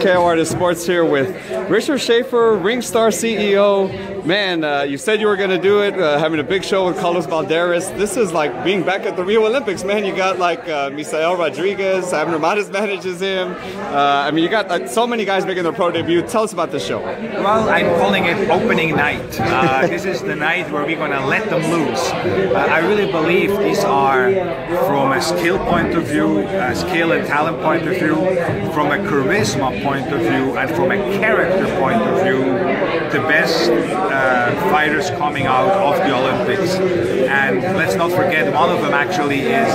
KO Artist Sports here with Richard Schaefer, Ringstar CEO. Man, uh, you said you were going to do it, uh, having a big show with Carlos Balderas. This is like being back at the Rio Olympics, man. You got like uh, Misael Rodriguez, Abner Mares manages him. Uh, I mean, you got like, so many guys making their pro debut. Tell us about the show. Well, I'm calling it opening night. Uh, this is the night where we're going to let them loose. Uh, I really believe these are, from a skill point of view, a skill and talent point of view, from a charisma point of view, and from a character point of view, the best uh, fighters coming out of the Olympics. And let's not forget, one of them actually is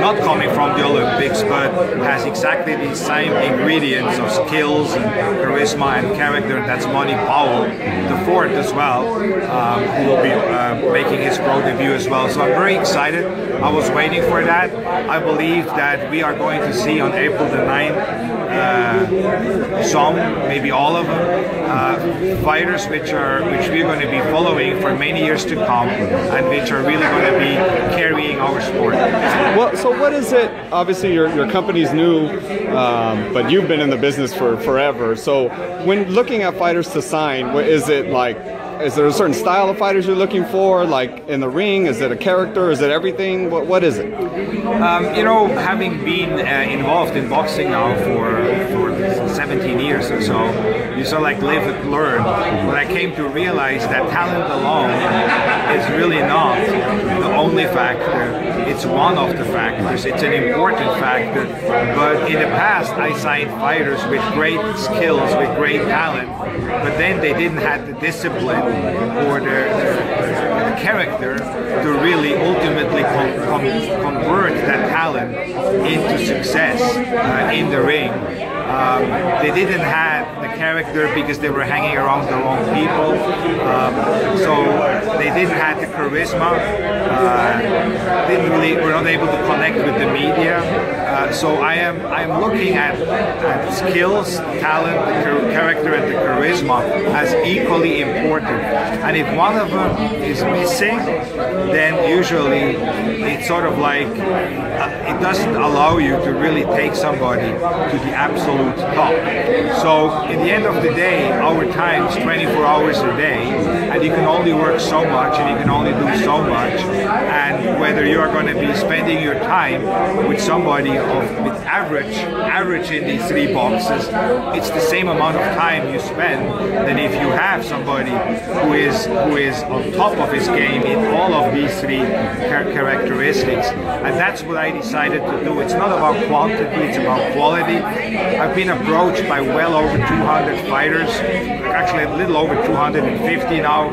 not coming from the Olympics, but has exactly the same ingredients of skills and charisma and character. That's Money Powell, the fourth as well, um, who will be uh, making his pro debut as well. So I'm very excited. I was waiting for that. I believe that we are going to see on April the 9th uh, some, maybe all of them, uh, fighters which are which we're going to be following for many years to come, and which are really going to be carrying our sport. Well, so what is it? Obviously, your your company's new, um, but you've been in the business for forever. So when looking at fighters to sign, what is it like? is there a certain style of fighters you're looking for like in the ring is it a character is it everything what, what is it um, you know having been uh, involved in boxing now for for 17 years or so. You sort of like live and learn. When i came to realize that talent alone is really not the only factor. It's one of the factors. It's an important factor. But in the past i signed fighters with great skills with great talent. But then they didn't have the discipline or their, their, character to really ultimately com com convert that talent into success uh, in the ring. Um, they didn't have the character because they were hanging around the wrong people. Um, so they didn't have the charisma. Uh, didn't really were not able to connect with the media. Uh, so I am I am looking at, at skills, talent, the character, and the charisma as equally important. And if one of them is missing, then usually it's sort of like it doesn't allow you to really take somebody to the absolute top. So in the end of the day, our time is 24 hours a day, and you can only work so much, and you can only do so much. And whether you are going to be spending your time with somebody of with average, average in these three boxes, it's the same amount of time you spend than if you have somebody who is who is on top of his game in all of these three characteristics. And that's what I decided to do. It's not about quantity, it's about quality. I've been approached by well over 200 fighters, actually a little over 250 now,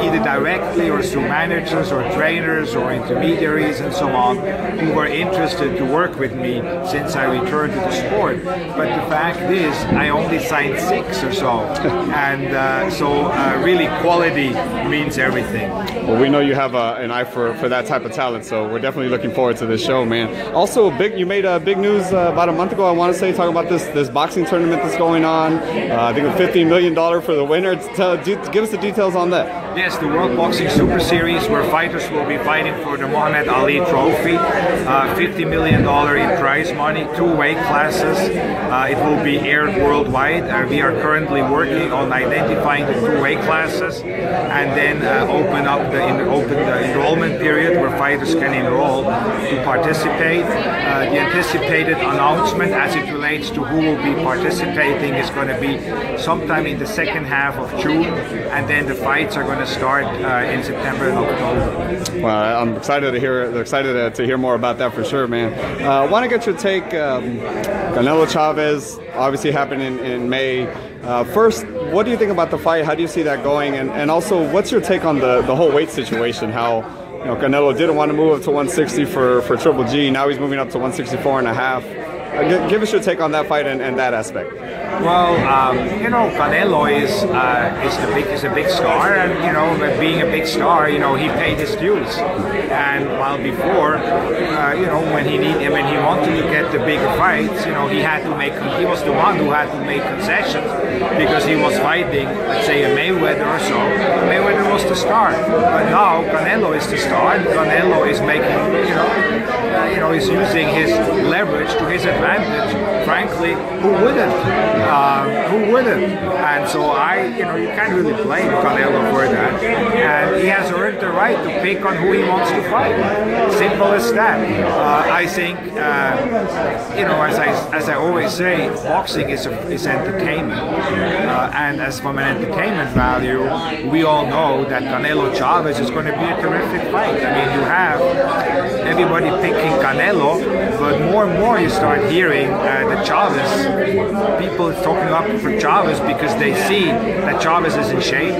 either directly or through managers or trainers or intermediaries and so on, who were interested to work with me since I returned to the sport. But the fact is, I only signed six or so. and uh, so uh, really quality means everything. Well, we know you have uh, an eye for, for that type of talent, so we're definitely looking forward to this show, man. Also, big you made a big news uh, about a month ago, I want to say, talking about this this boxing tournament that's going on. Uh, I think a $15 million for the winner. Tell, do, give us the details on that. Yes, the World Boxing Super Series, where fighters will be fighting for the Muhammad Ali Trophy. Uh, $50 million in prize money, two weight classes. Uh, it will be aired worldwide. Uh, we are currently working on identifying the two weight classes and then uh, open up the in, open the enrollment period where fighters can enroll to participate. Uh, the announcement as it relates to who will be participating is going to be sometime in the second half of June, and then the fights are going to start uh, in September and October. Well, I'm excited to hear excited to, hear more about that for sure, man. I uh, want to get your take. Um, Canelo Chavez obviously happened in, in May. Uh, first, what do you think about the fight? How do you see that going? And, and also, what's your take on the, the whole weight situation? How you know, Canelo didn't want to move up to 160 for, for Triple G. Now he's moving up to 164 and a half. Uh, give us your take on that fight and, and that aspect. Well, um, you know, Canelo is uh, is the big is a big star, and you know, being a big star, you know, he paid his dues. And while before, uh, you know, when he need when he wanted to get the bigger fights, you know, he had to make he was the one who had to make concessions because he was fighting, let's say, a Mayweather or so. Mayweather was the star, but now Canelo is the star. Canelo is making, you know, uh, you know, he's using his leverage to his advantage advantage, frankly, who wouldn't? Um, who wouldn't? And so I, you know, you can't really blame Canelo for that. And he has earned the right to pick on who he wants to fight. Simple as that. Uh, I think, uh, you know, as I as I always say, boxing is a, is entertainment, uh, and as from an entertainment value, we all know that Canelo Chavez is going to be a terrific fight. I mean, you have everybody picking Canelo, but more and more you start hearing uh, that Chavez, people talking up for Chavez because they see that Chavez is in shape,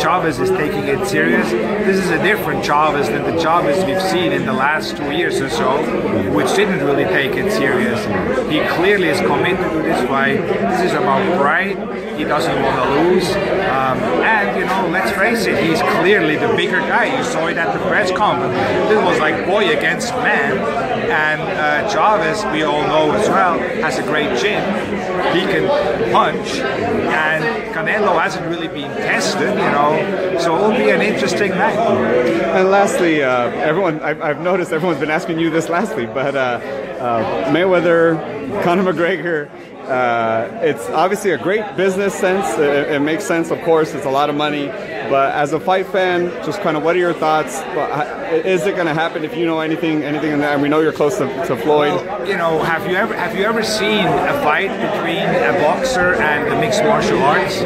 Chavez is taking it serious. This is a different Chavez than the Chavez we've seen in the last two years or so, which didn't really take it serious. He clearly is committed to this fight. This is about pride. He doesn't want to lose. Um, and, you know, let's face it, he's clearly the bigger guy. You saw it at the press conference. This was like boy against man. And uh, Chavez, we all know as well, has a great chin. He can punch. And Canelo hasn't really been tested, you know. So it'll be an interesting night. And lastly, uh, everyone, I've, I've, noticed everyone's been asking you this lastly, but uh, uh Mayweather, Conor McGregor, uh, it's obviously a great business sense. It, it, makes sense, of course. It's a lot of money. But as a fight fan, just kind of what are your thoughts? Is it going to happen if you know anything, anything in that? And we know you're close to, to Floyd. Well, you know, have you ever have you ever seen a fight between a boxer and the mixed martial arts?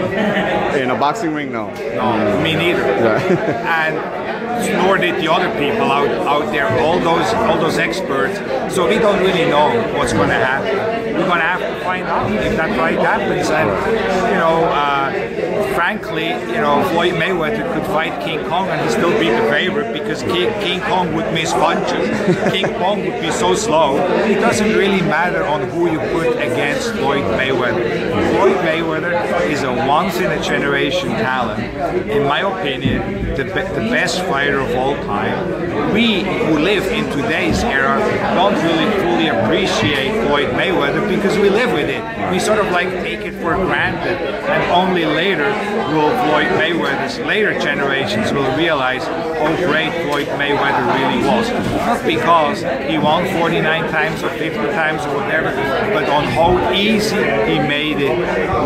In a boxing ring, no. No, me neither. Yeah. and nor did the other people out out there, all those all those experts. So we don't really know what's going to happen. We're going to have to find out if that fight happens. And you know, uh, frankly, you know, Floyd Mayweather could fight King Kong and he still be the favorite because King, King Kong would miss punches. King Kong would be so slow. It doesn't really matter on who you put against Floyd Mayweather. Floyd Mayweather is a once in a generation talent. In my opinion, the, be the best fighter of all time. We who live in today's era don't really fully appreciate Floyd Mayweather because we live with it. We sort of like take it for granted and only later will Floyd Mayweather's later generations will realize how great Floyd Mayweather really was. Not because he won 49 times or 50 times or whatever, but on how easy he made it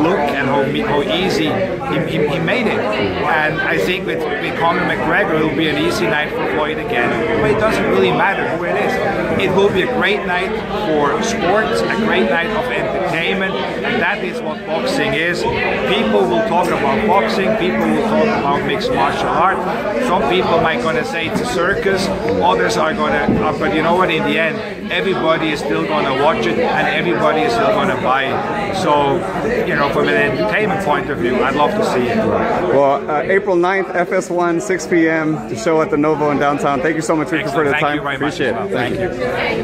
look and how, how easy he, he, he made it. And I think with, with Conor McGregor, it'll be an easy night for Floyd again. But it doesn't really matter who it is. It will be a great night for sports, a great night of entertainment, and that is what boxing is. People will talk about boxing, people will talk about mixed martial art. Some people might gonna say it's a circus, others are gonna, uh, but you know what, in the end, everybody is still gonna watch it and everybody is still gonna buy it. So, you know, from an entertainment point of view, I'd love to see it. Well, uh, April 9th, FS1, 6 p.m., the show at the Novo in downtown. Thank you so much, for the Thank time. Appreciate much. it. Thank, Thank you. you.